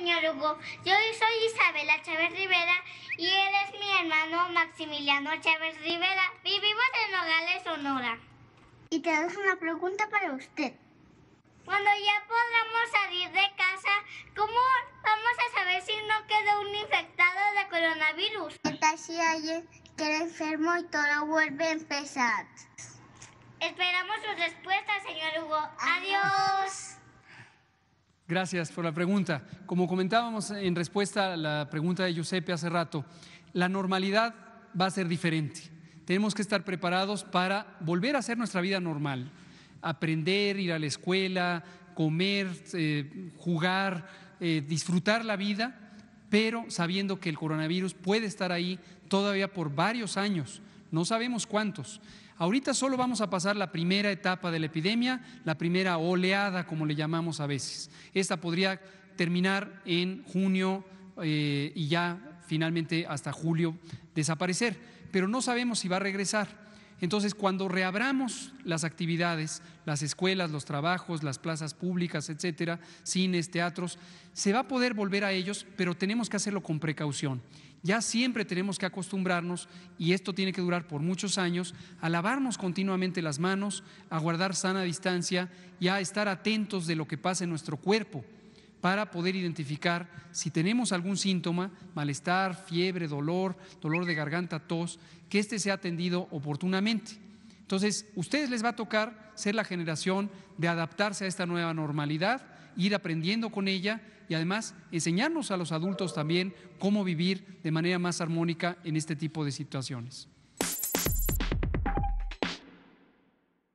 señor Hugo. Yo soy Isabela Chávez Rivera y él es mi hermano Maximiliano Chávez Rivera. Vivimos en Nogales, Sonora. Y tenemos una pregunta para usted. Cuando ya podamos salir de casa, ¿cómo vamos a saber si no quedó un infectado de coronavirus? ¿Qué tal si alguien queda enfermo y todo vuelve a empezar? Esperamos su respuesta, señor Hugo. Adiós. Gracias por la pregunta. Como comentábamos en respuesta a la pregunta de Giuseppe hace rato, la normalidad va a ser diferente. Tenemos que estar preparados para volver a hacer nuestra vida normal, aprender, ir a la escuela, comer, eh, jugar, eh, disfrutar la vida, pero sabiendo que el coronavirus puede estar ahí todavía por varios años, no sabemos cuántos. Ahorita solo vamos a pasar la primera etapa de la epidemia, la primera oleada, como le llamamos a veces. Esta podría terminar en junio eh, y ya finalmente hasta julio desaparecer, pero no sabemos si va a regresar. Entonces, cuando reabramos las actividades, las escuelas, los trabajos, las plazas públicas, etcétera, cines, teatros, se va a poder volver a ellos, pero tenemos que hacerlo con precaución. Ya siempre tenemos que acostumbrarnos, y esto tiene que durar por muchos años, a lavarnos continuamente las manos, a guardar sana distancia y a estar atentos de lo que pasa en nuestro cuerpo para poder identificar si tenemos algún síntoma, malestar, fiebre, dolor, dolor de garganta, tos, que éste sea atendido oportunamente. Entonces, ustedes les va a tocar ser la generación de adaptarse a esta nueva normalidad, ir aprendiendo con ella y además enseñarnos a los adultos también cómo vivir de manera más armónica en este tipo de situaciones.